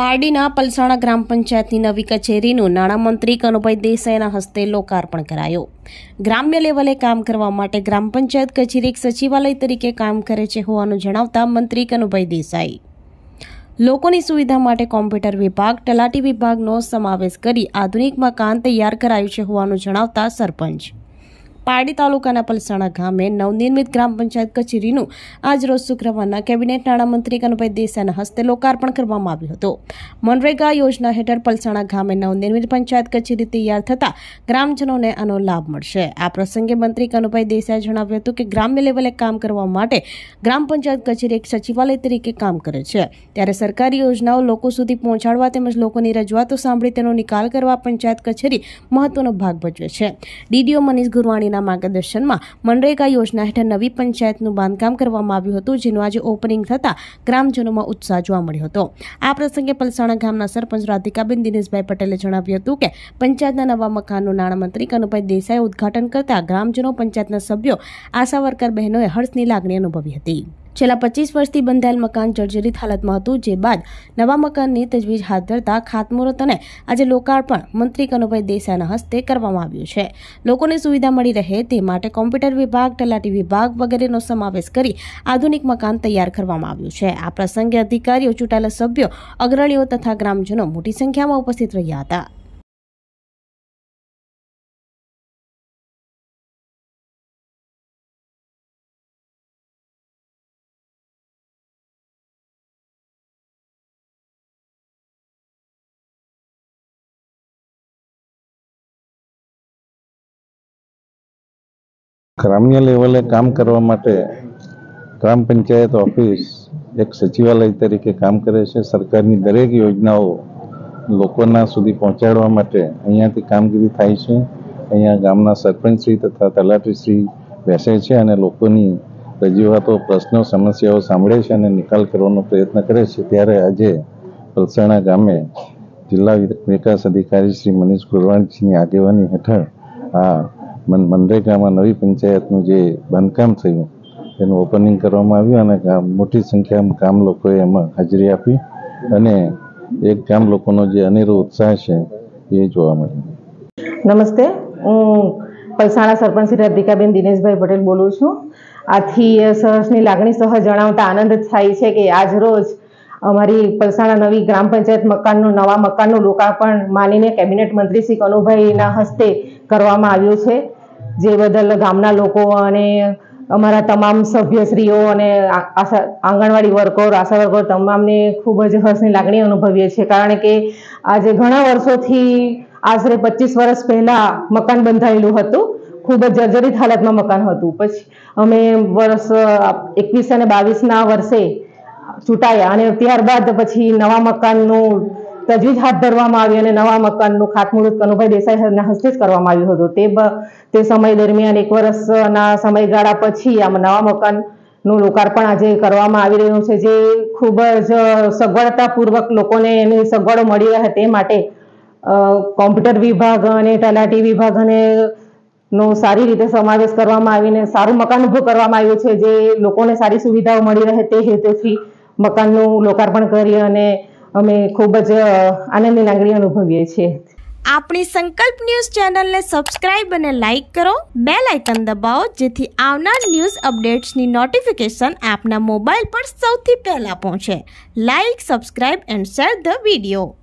પારડીના પલસાણા ગ્રામ પંચાયતની નવી કચેરીનું નાણામંત્રી કનુભાઈ દેસાઈના હસ્તે લોકાર્પણ કરાયો. ગ્રામ્ય લેવલે કામ કરવા માટે ગ્રામ પંચાયત કચેરી એક સચિવાલય તરીકે કામ કરે છે હોવાનું જણાવતા મંત્રી કનુભાઈ દેસાઈ. લોકોની સુવિધા માટે કોમ્પ્યુટર વિભાગ, તલાટી વિભાગનો સમાવેશ કરી આધુનિક મકાન તૈયાર કરાયું છે હોવાનું જણાવતા સરપંચ. પારડી તાલુકાના પલસાણા ગામે નવનિર્મિત ગ્રામ પંચાયત કચેરીનું આજ રોજ શુક્રવારના કેબિનેટ નાણામંત્રી કનુભાઈ દેસાઈના હસ્તે લોકાર્પણ કરવામાં આવ્યું હતું. મનરેગા યોજના હેઠળ પલસાણા ગામે નવનિર્મિત પંચાયત કચેરી તૈયાર થતા ગ્રામજનોને આનો લાભ મળશે. આ પ્રસંગે મંત્રી કનુભાઈ દેસાઈએ જણાવ્યું હતું કે ગ્રામ્ય લેવલે કામ કરવા માટે ગ્રામ પંચાયત કચેરી એક સચિવાલય તરીકે કામ કરે છે. ત્યારે સરકારી યોજનાઓ લોકો સુધી પહોંચાડવા તેમજ લોકોની રજૂઆતો સાંભળી તેનો નિકાલ કરવા પંચાયત કચેરી મહત્વનો ભાગ ભજવે છે. ડીડીઓ મનીષ ગુરવાણીના માર્ગદર્શનમાં મનરેગા યોજના હેઠળ નવી પંચાયતનું બાંધકામ કરવામાં આવ્યું હતું, જેનું આજે ઓપનિંગ થતાં ગ્રામજનોમાં ઉત્સાહ જોવા મળ્યો હતો. આ પ્રસંગે પલસાણા ગામના સરપંચ રાધિકાબેન દિનેશભાઈ પટેલે જણાવ્યું હતું કે, પંચાયતના નવા મકાનનું નાણામંત્રી કનુભાઈ દેસાઈએ ઉદ્ઘાટન કરતા ગ્રામજનો, પંચાયતના સભ્યો, આશા વર્કર બહેનોએ હર્ષની લાગણી અનુભવી હતી. છેલ્લા પચીસ વર્ષથી બંધાયેલ મકાન જર્જરિત હાલતમાં હતું, જે બાદ નવા મકાનની તજવીજ હાથ ધરતા ખાતમુહૂર્ત આજે લોકાર્પણ મંત્રી કનુભાઈ દેસાઈના હસ્તે કરવામાં આવ્યું છે. લોકોને સુવિધા મળી રહે તે માટે કોમ્પ્યુટર વિભાગ, તલાટી વિભાગ વગેરેનો સમાવેશ કરી આધુનિક મકાન તૈયાર કરવામાં આવ્યું છે. આ પ્રસંગે અધિકારીઓ, ચૂંટાયેલા સભ્યો, અગ્રણીઓ તથા ગ્રામજનો મોટી સંખ્યામાં ઉપસ્થિત રહ્યા હતા. ગ્રામ્ય લેવલે કામ કરવા માટે ગ્રામ પંચાયત ઓફિસ એક સચિવાલય તરીકે કામ કરે છે. સરકારની દરેક યોજનાઓ લોકોના સુધી પહોંચાડવા માટે અહીંયાથી કામગીરી થાય છે. અહીંયા ગામના સરપંચશ્રી તથા તલાટીશ્રી બેસે છે અને લોકોની રજૂઆતો, પ્રશ્નો, સમસ્યાઓ સાંભળે છે અને નિકાલ કરવાનો પ્રયત્ન કરે છે. ત્યારે આજે પલસાણા ગામે જિલ્લા વિકાસ અધિકારી શ્રી મનીષ ગુરવાણીજીની આગેવાની હેઠળ આ મનરેગામાં નવી પંચાયતનું જે બાંધકામ થયું, એનું ઓપનિંગ કરવામાં આવ્યું અને મોટી સંખ્યામાં ગામ લોકોએ એમાં હાજરી આપી અને એક ગામ લોકોનો જે અનેરો ઉત્સાહ છે એ જોવા મળ્યો. નમસ્તે. હું પલસાણા સરપંચ શ્રી રાધિકાબેન દિનેશભાઈ પટેલ બોલું છું. આથી સરસની લાગણી સહ જણાવતા આનંદ થાય છે કે આજ રોજ અમારી પલસાણા નવી ગ્રામ પંચાયત મકાનનું, નવા મકાનનું લોકાર્પણ માનીને કેબિનેટ મંત્રી શ્રી કનુભાઈના હસ્તે કરવામાં આવ્યું છે. જે બદલ ગામના લોકો અને અમારા તમામ સભ્યશ્રીઓ અને આશા આંગણવાડી વર્કર, આશા વર્કર તમામને ખૂબ જ હર્ષની લાગણી અનુભવીએ છીએ. કારણ કે આજે ઘણા વર્ષોથી આશરે પચીસ વર્ષ પહેલાં મકાન બંધાયેલું હતું. ખૂબ જ જર્જરિત હાલતમાં મકાન હતું. પછી અમે વર્ષ, એકવીસ અને બાવીસના વર્ષે ચૂંટાયા અને ત્યારબાદ પછી નવા મકાનનું તજવીજ હાથ ધરવામાં આવી અને નવા મકાનનું ખાતમુહૂર્ત કનુભાઈ દેસાઈના હસ્તે જ કરવામાં આવ્યું હતું. તે તે સમય દરમિયાન એક વર્ષના સમયગાળા પછી આ નવા મકાનનું લોકાર્પણ આજે કરવામાં આવી રહ્યું છે, જે ખૂબ જ સગવડતાપૂર્વક લોકોને એની સગવડો મળી રહે તે માટે કોમ્પ્યુટર વિભાગ અને તલાટી વિભાગ અને નો સારી રીતે સમાવેશ કરવામાં આવીને સારું મકાન ઊભું કરવામાં આવ્યું છે, જે લોકોને સારી સુવિધાઓ મળી રહે તે હેતુથી મકાનનું લોકાર્પણ કરી અને અમે ખૂબ જ આનંદની લાગણી અનુભવીએ છીએ. આપણી સંકલ્પ ન્યૂઝ ચેનલને સબસ્ક્રાઇબ અને લાઇક કરો. બે લાઇકન દબાવો, જેથી આવનાર ન્યૂઝ અપડેટ્સની નોટિફિકેશન આપના મોબાઈલ પર સૌથી પહેલાં પહોંચે. Like, subscribe and share the video.